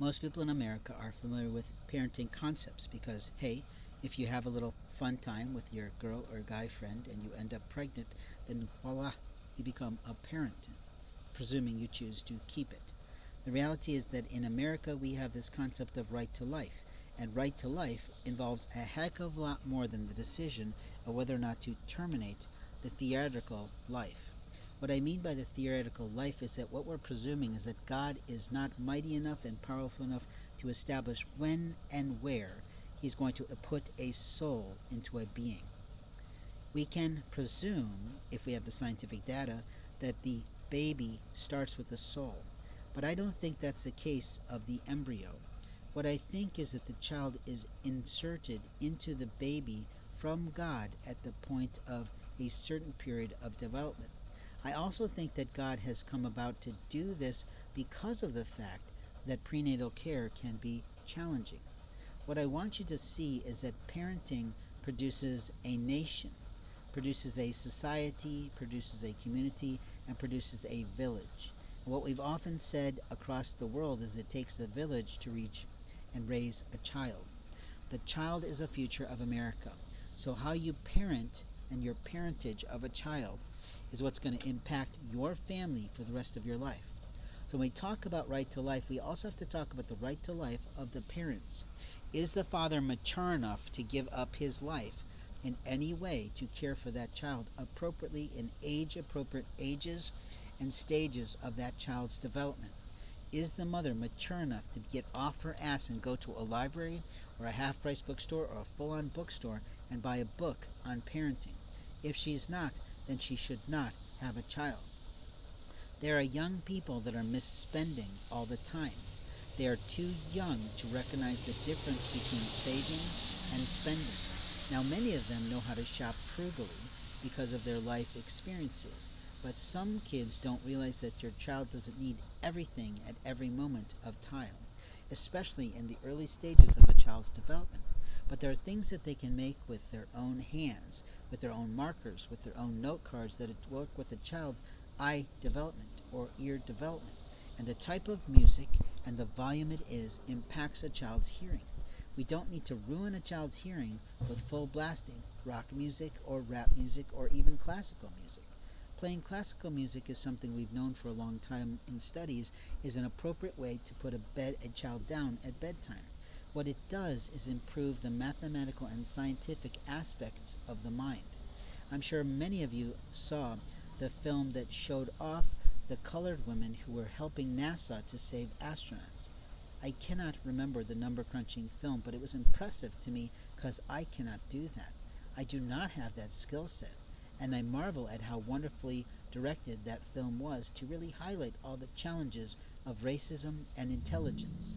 Most people in America are familiar with parenting concepts because, hey, if you have a little fun time with your girl or guy friend and you end up pregnant, then voila, you become a parent, presuming you choose to keep it. The reality is that in America we have this concept of right to life, and right to life involves a heck of a lot more than the decision of whether or not to terminate the theatrical life. What I mean by the theoretical life is that what we're presuming is that God is not mighty enough and powerful enough to establish when and where He's going to put a soul into a being. We can presume, if we have the scientific data, that the baby starts with a soul, but I don't think that's the case of the embryo. What I think is that the child is inserted into the baby from God at the point of a certain period of development. I also think that God has come about to do this because of the fact that prenatal care can be challenging. What I want you to see is that parenting produces a nation, produces a society, produces a community, and produces a village. What we've often said across the world is it takes a village to reach and raise a child. The child is the future of America. So, how you parent and your parentage of a child is what's going to impact your family for the rest of your life. So when we talk about right to life, we also have to talk about the right to life of the parents. Is the father mature enough to give up his life in any way to care for that child appropriately in age appropriate ages and stages of that child's development? Is the mother mature enough to get off her ass and go to a library or a half price bookstore or a full on bookstore and buy a book on parenting? If she's not, then she should not have a child. There are young people that are misspending all the time. They are too young to recognize the difference between saving and spending. Now, many of them know how to shop frugally because of their life experiences, but some kids don't realize that your child doesn't need everything at every moment of time, especially in the early stages of a child's development. But there are things that they can make with their own hands, with their own markers, with their own note cards that work with the child's eye development or ear development. And the type of music and the volume it is impacts a child's hearing. We don't need to ruin a child's hearing with full blasting rock music or rap music or even classical music. Playing classical music is something we've known for a long time in studies is an appropriate way to put a bed a child down at bedtime. What it does is improve the mathematical and scientific aspects of the mind. I'm sure many of you saw the film that showed off the colored women who were helping NASA to save astronauts. I cannot remember the number crunching film, but it was impressive to me because I cannot do that. I do not have that skill set, and I marvel at how wonderfully directed that film was to really highlight all the challenges of racism and intelligence.